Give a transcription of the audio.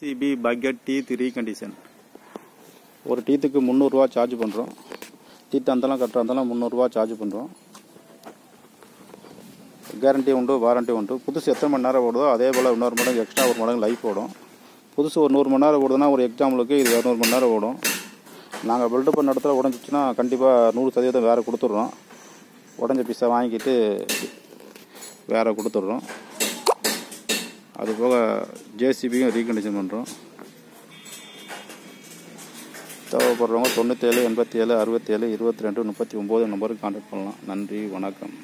CP bucket teeth recondition ஒரு டீத்துக்கு முந்நூறுரூவா charge பண்ணுறோம் டீத் அந்தலாம் கட்டுற இருந்தாலும் முந்நூறுரூவா சார்ஜ் பண்ணுறோம் கேரண்டி உண்டு வாரண்டி உண்டு. புதுசு எத்தனை மணி நேரம் ஓடுதோ அதே போல் இன்னொரு மடங்கு எக்ஸ்ட்ரா ஒரு மடங்கு லைஃப் ஓடும். புதுசு ஒரு நூறு மணி நேரம் ஓடுதுன்னா ஒரு எக்ஸாம்பிளுக்கு இது இரநூறு மணி நேரம் ஓடும். நாங்கள் பில்டப் பண்ண இடத்துல உடஞ்சிச்சுன்னா கண்டிப்பாக நூறு சதவீதம் வேறு கொடுத்துட்றோம். உடஞ்ச பீஸை வாங்கிட்டு வேறு கொடுத்துட்றோம். அது போக ஜேசிபியும் ரீகண்டிஷன் பண்ணுறோம் தேவைப்படுறவங்க தொண்ணூற்றேழு எண்பத்தி ஏழு அறுபத்தேழு இருபத்தி ரெண்டு முப்பத்தி ஒம்பது நம்பருக்கு கான்டாக்ட் பண்ணலாம். நன்றி வணக்கம்.